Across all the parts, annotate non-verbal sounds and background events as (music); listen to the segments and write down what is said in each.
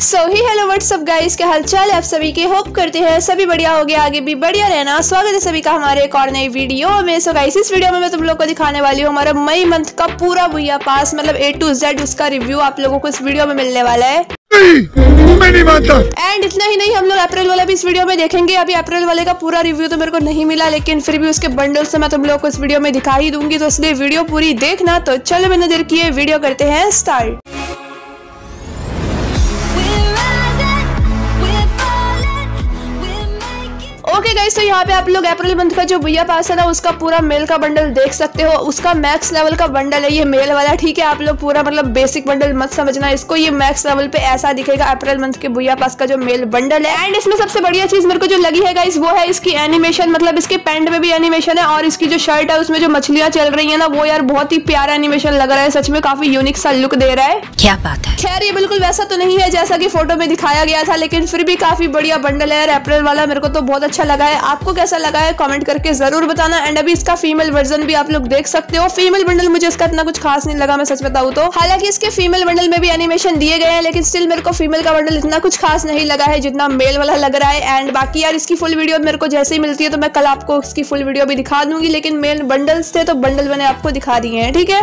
So hi hello what's up guys क्या हालचाल है? आप सभी के होप करते हैं। सभी बढ़िया हो गया आगे भी बढ़िया रहना। स्वागत है सभी का हमारे एक और नई वीडियो में। सो गाइस इस वीडियो में मैं तुम लोग को दिखाने वाली हूँ हमारा मई मंथ का पूरा भैया पास मतलब ए टू जेड उसका रिव्यू आप लोगों को इस वीडियो में मिलने वाला है। मैं नहीं मानता एंड इतना ही नहीं हम लोग अप्रैल वाला भी इस वीडियो में देखेंगे। अभी अप्रैल वाले का पूरा रिव्यू तो मेरे को नहीं मिला लेकिन फिर भी उसके बंडल से मैं तुम लोग को इस वीडियो में दिखा ही दूँगी। तो इसलिए वीडियो पूरी देखना। तो चलो बिना देर किए वीडियो करते हैं स्टार्ट ओके गाइस तो यहाँ पे आप लोग अप्रैल मंथ का जो भैया पास है ना उसका पूरा मेल का बंडल देख सकते हो। उसका मैक्स लेवल का बंडल है ये मेल वाला ठीक है? आप लोग पूरा मतलब बेसिक बंडल मत समझना। इसको ये मैक्स लेवल पे ऐसा दिखेगा अप्रैल मंथ के भैया पास का जो मेल बंडल है। एंड इसमें सबसे बढ़िया चीज़ मेरे को जो लगी है गाइस वो है इसकी एनिमेशन मतलब इसके पैंट में भी एनिमेशन है और इसकी जो शर्ट है उसमें जो मछलियाँ चल रही है ना वो यार बहुत ही प्यारा एनिमेशन लग रहा है। सच में काफ़ी यूनिक सा लुक दे रहा है। क्या बात है? खैर ये बिल्कुल वैसा तो नहीं है जैसा की फ़ोटो में दिखाया गया था लेकिन फिर भी काफ़ी बढ़िया बंडल है यार अप्रैल वाला। मेरे को तो बहुत अच्छा लगा है? आपको कैसा लगा है? कमेंट करके ज़रूर बताना। एंड अभी इसका फीमेल वर्जन भी आप लोग देख सकते हो। फीमेल बंडल मुझे इसका इतना कुछ खास नहीं लगा, मैं सच बताऊँ तो। हालाँकि इसके फीमेल बंडल में भी एनिमेशन दिए गए हैं, लेकिन स्टिल मेरे को फीमेल का बंडल इतना कुछ खास नहीं लगा है जितना मेल वाला लग रहा है। एंड बाकी यार, इसकी फुल वीडियो मेरे को जैसे ही मिलती है तो मैं कल आपको इसकी फुल वीडियो भी दिखा दूँगी। लेकिन मेल बंडल्स थे तो बंडल मैंने आपको दिखा दिए हैं, ठीक है?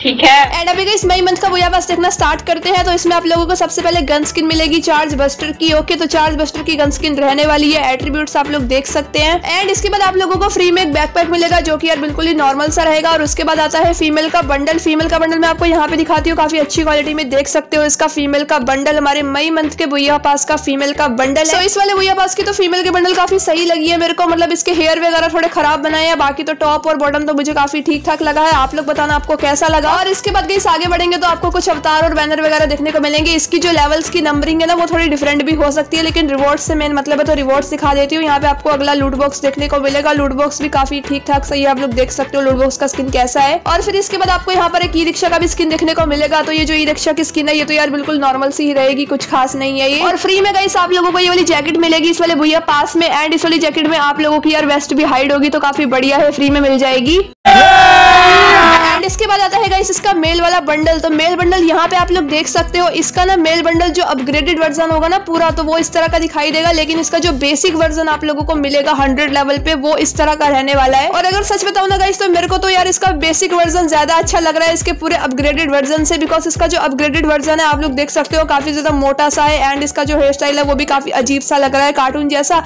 ठीक है। एंड अभी इस मई मंथ का बुया पास देखना स्टार्ट करते हैं तो इसमें आप लोगों को सबसे पहले गन स्किन मिलेगी चार्ज बस्टर की ओके तो चार्ज बस्टर की गन स्किन रहने वाली है एट्रीब्यूट्स आप लोग देख सकते हैं। एंड इसके बाद आप लोगों को फ्री में एक बैकपैक मिलेगा जो कि यार बिल्कुल ही नॉर्मल सा रहेगा। और उसके बाद आता है फीमेल का बंडल फीमेल का बंडल मैं आपको यहाँ पे दिखाती हूँ काफ़ी अच्छी क्वालिटी में देख सकते हो इसका फीमेल का बंडल हमारे मई मंथ के बुया पास का फीमेल का बंडल है। इस वाले बुया पास की तो फीमेल के बंडल काफ़ी सही लगी है मेरे को। मतलब इसके हेयर वगैरह थोड़े खराब बनाए हैं बाकी तो टॉप और बॉटम तो मुझे काफ़ी ठीक ठाक लगा है। आप लोग बताना आपको कैसा लगा। और इसके बाद गई आगे बढ़ेंगे तो आपको कुछ अवतार और बैनर वगैरह देखने को मिलेंगे। इसकी जो लेवल्स की नंबरिंग है ना, वो थोड़ी डिफरेंट भी हो सकती है, लेकिन रिवॉर्ड से मेन मतलब है तो रिवॉर्ड दिखा देती हूँ। यहाँ पे आपको अगला लूट बॉक्स देखने को मिलेगा। लूट बॉक्स भी काफ़ी ठीक ठाक सही है, आप लोग देख सकते हो लूट बॉक्स का स्किन कैसा है। और फिर इसके बाद आपको यहाँ पर एक ई रिक्शा का भी स्किन देखने को मिलेगा। तो ये जो ई रिक्शा की स्किन है, ये तो यार बिल्कुल नॉर्मल सी ही रहेगी, कुछ खास नहीं है ये। और फ्री में गई आप लोगों को ये वाली जैकेट मिलेगी इस वाले भैया पास में। एंड इस वाली जैकेट में आप लोगों की यार वेस्ट भी हाइड होगी तो काफ़ी बढ़िया है फ्री में मिल जाएगी। एंड इसके बाद आता है इसका मेल वाला बंडल तो मेल बंडल यहाँ पे आप लोग देख सकते हो, इसका ना मेल बंडल जो अपग्रेडेड वर्जन होगा ना पूरा तो वो इस तरह का दिखाई देगा, लेकिन इसका जो बेसिक वर्जन आप लोगों को मिलेगा हंड्रेड लेवल पे, वो इस तरह का रहने वाला है। और अगर सच बताऊँ ना गाइस तो मेरे को तो यार इसका बेसिक वर्जन ज़्यादा अच्छा लग रहा है, इसके पूरे अपग्रेडेड वर्जन से बिकॉज़ इसका जो अपग्रेडेड वर्जन है, आप लोग देख सकते हो, काफ़ी ज़्यादा मोटा सा है एंड इसका जो हेयर स्टाइल है, वो भी काफ़ी अजीब सा लग रहा है कार्टून जैसा।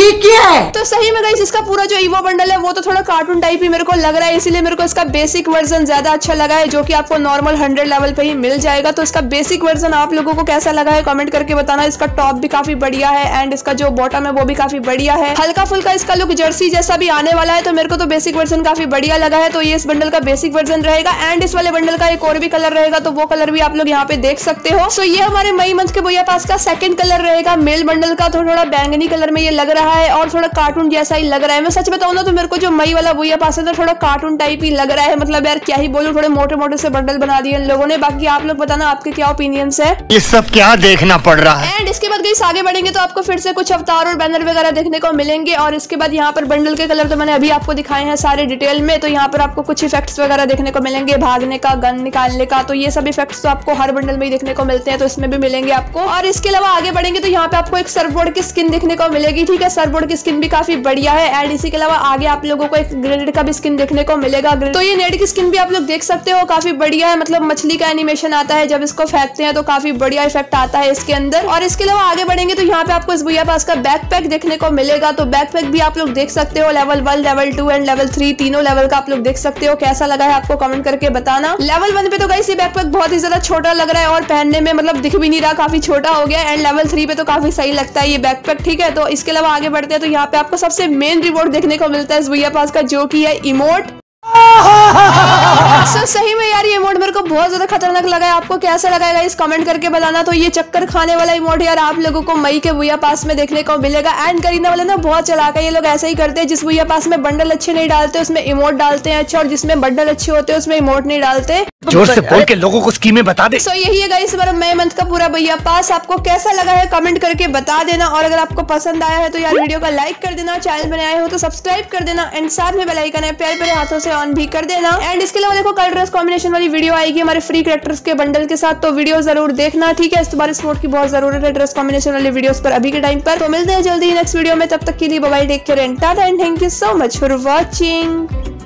ये क्या है। तो सही में गाइस इसका पूरा जो ईवो बंडल है, वो तो थोड़ा कार्टून टाइप ही मेरे को लग रहा है, इसीलिए मेरे को इसका बेसिक वर्जन ज़्यादा अच्छा लगा है, जो कि आपको नॉर्मल हंड्रेड लेवल पे ही मिल जाएगा। तो इसका बेसिक वर्जन आप लोगों को कैसा लगा है कमेंट करके बताना। इसका टॉप भी काफ़ी बढ़िया है एंड इसका जो बॉटम है, वो भी काफ़ी बढ़िया है। हल्का फुल्का इसका लुक जर्सी जैसा भी आने वाला है तो मेरे को तो बेसिक वर्जन काफ़ी बढ़िया लगा है। तो ये इस बंडल का बेसिक वर्जन रहेगा एंड इस वाले बंडल का एक और भी कलर रहेगा तो वो कलर भी आप लोग यहाँ पे देख सकते हो। सो ये हमारे मई मंथ के भैया पास का सेकंड कलर रहेगा मेल बंडल का थोड़ा बैंगनी कलर में ये लग रहा है और थोड़ा कार्टून जैसा ही लग रहा है। मैं सच बताऊँ ना तो मेरे को जो मई वाला भैया पास है थोड़ा कार्टून टाइप ही लग रहा है। मतलब यार क्या ही बोलूँ थोड़े मोटे मोटे से बंडल बना दिए इन लोगों ने। बाकी आप लोग बताना आपके क्या ओपिनियंस है? ये सब क्या देखना पड़ रहा है? एंड इसके बाद गई आगे बढ़ेंगे तो आपको फिर से कुछ अवतार और बैनर वगैरह देखने को मिलेंगे। और इसके बाद यहाँ पर बंडल के कलर तो मैंने अभी आपको दिखाए हैं सारे डिटेल में। तो यहाँ पर आपको कुछ इफेक्ट्स वगैरह देखने को मिलेंगे। भागने का गन निकालने का तो ये सब इफेक्ट्स तो आपको हर बंडल में ही देखने को मिलते हैं तो इसमें भी मिलेंगे आपको। और इसके अलावा आगे बढ़ेंगे तो यहाँ पे आपको एक सरबोर्ड की स्किन देखने को मिलेगी ठीक है सरबोर्ड की स्किन भी काफ़ी बढ़िया है एंड इसी के अलावा आगे आप लोगों को एक ग्रेनेड का भी स्किन देखने को मिलेगा। तो ये नेट की स्किन भी आप लोग देख सकते हो, काफ़ी बढ़िया है। मतलब मछली का एनिमेशन आता है, जब इसको फेंकते हैं तो काफ़ी बढ़िया इफ़ेक्ट आता है इसके अंदर। और इसके अलावा आगे बढ़ेंगे तो यहाँ पे आपको इस भैया पास का बैकपैक देखने को मिलेगा। तो बैकपैक भी आप लोग देख सकते हो level one level two and level three तीनों लेवल का आप लोग देख सकते हो। कैसा लगा है आपको कमेंट करके बताना। लेवल वन पे तो ये बैकपैक बहुत ही ज़्यादा छोटा लग रहा है और पहनने में मतलब दिख भी नहीं रहा, काफ़ी छोटा हो गया एंड लेवल थ्री पे तो काफ़ी सही लगता है ये बैकपैक ठीक है? तो इसके अलावा आगे बढ़ते हैं तो यहाँ पे आपको सबसे मेन रिवॉर्ड देखने को मिलता है इस भैया पास का जो की है इमोट सर (laughs) सही यार ये इमोट मेरे को बहुत ज़्यादा खतरनाक लगा है। आपको कैसा लगाएगा इस कमेंट करके बताना? तो ये चक्कर खाने वाला इमोट यार आप लोगों को मई के भैया पास में देखने को मिलेगा। एंड करीना वाले ना बहुत चला ये लोग ऐसा ही करते हैं जिस भैया पास में बंडल अच्छे नहीं डालते उसमें इमोट डालते हैं अच्छा और जिसमें बंडल अच्छे होते हैं उसमें इमोट नहीं डालते। ज़ोर से बोल के लोगों को स्कीमें बता दे। सो यही है इस बार मई मंथ का पूरा भैया पास। आपको कैसा लगा है कमेंट करके बता देना और अगर आपको पसंद आया है तो यार वीडियो का लाइक कर देना चैनल बनाए हो तो सब्सक्राइब कर देना एंड साथ में बेल आइकन है प्यार प्यारे हाथों से ऑन भी कर देना। एंड इसके अलावा देखो कलर ड्रेस कॉम्बिनेशन कॉम्बिनेशन वाली वीडियो आएगी हमारे फ्री करेक्टर्स के बंडल के साथ तो वीडियो ज़रूर देखना, ठीक है? इस बार इस नोट की बहुत ज़रूरत है ड्रेस कॉम्बिनेशन वाली वीडियो पर अभी के टाइम पर। तो मिलते हैं जल्दी नेक्स्ट वीडियो में, तब तक के लिए bye take care and tata and thank you so much for watching